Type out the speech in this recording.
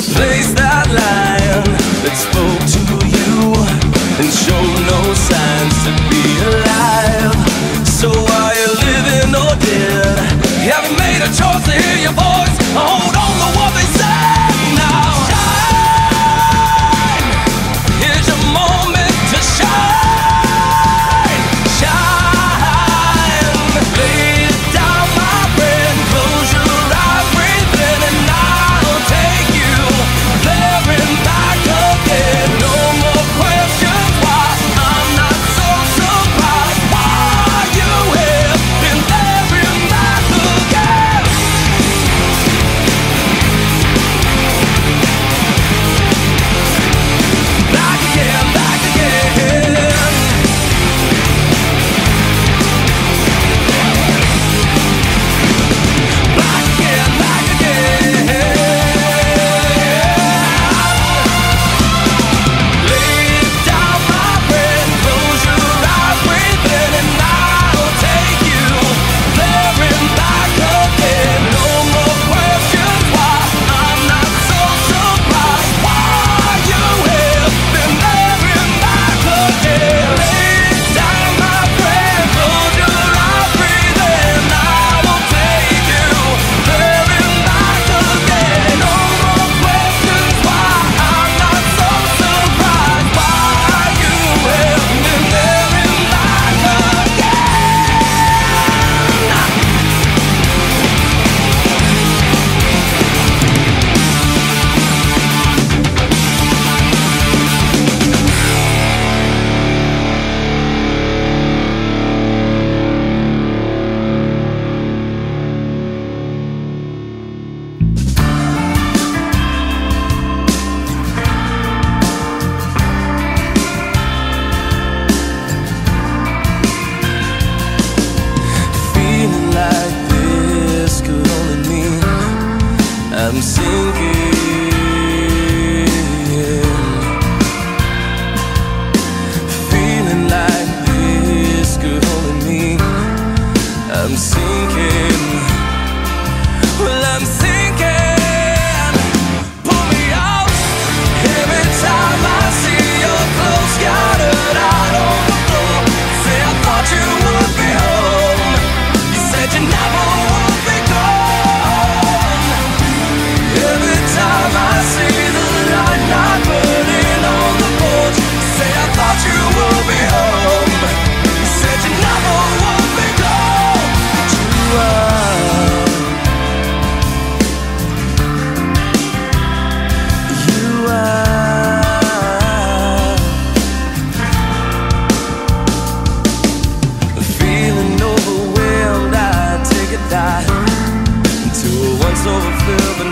Replace that lion that spoke to you and showed no signs to be alive. So are oh you living or dead? Haven't made a choice to hear your voice? Oh, I'm sinking, feeling like this could hold me. I'm sinking. fulfill the